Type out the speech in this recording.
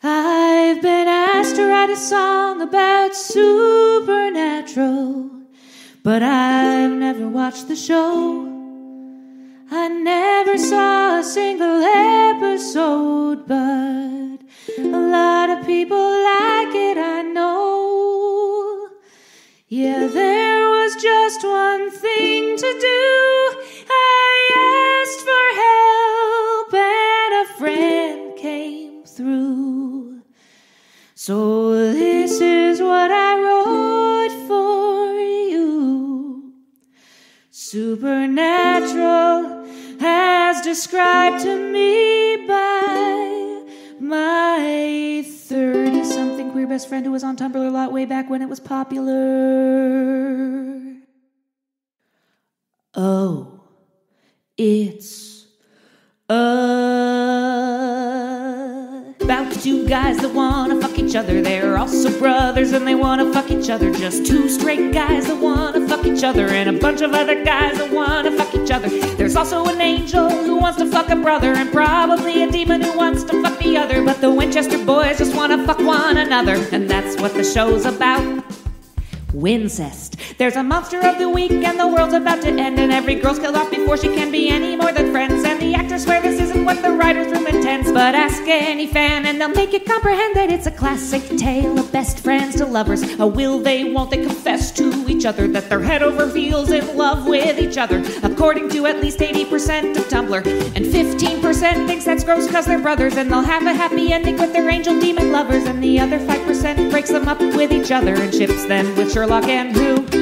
I've been asked to write a song about supernatural, but I've never watched the show. I never saw a single episode, but a lot of people like it, I know. Yeah, there was just one thing to do. Supernatural as described to me by my 30 something queer best friend who was on Tumblr a lot way back when it was popular. Oh, it's uh, two guys that wanna fuck each other. They're also brothers and they wanna fuck each other. Just two straight guys that wanna fuck each other, and a bunch of other guys that wanna fuck each other. There's also an angel who wants to fuck a brother, and probably a demon who wants to fuck the other. But the Winchester boys just wanna fuck one another, and that's what the show's about. Wincest. There's a monster of the week, and the world's about to end, and every girl's killed off before she can be any more than friends. And the actors swear the writers' room intends, but ask any fan, and they'll make you comprehend that it's a classic tale of best friends to lovers. A will they, won't they confess to each other that they're head over heels in love with each other, according to at least 80% of Tumblr. And 15% thinks that's gross because they're brothers, and they'll have a happy ending with their angel demon lovers, and the other 5% breaks them up with each other and ships them with Sherlock and who.